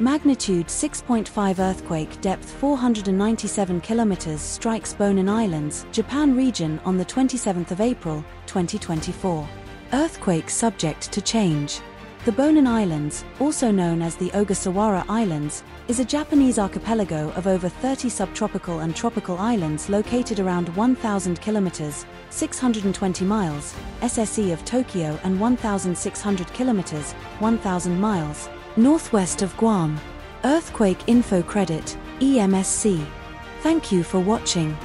Magnitude 6.5 earthquake depth 497 kilometers strikes Bonin Islands, Japan region on the 27th of April, 2024. Earthquake subject to change. The Bonin Islands, also known as the Ogasawara Islands, is a Japanese archipelago of over 30 subtropical and tropical islands located around 1,000 kilometers, 620 miles, SSE of Tokyo and 1,600 kilometers, 1,000 miles, northwest of Guam. Earthquake Info Credit, EMSC. Thank you for watching.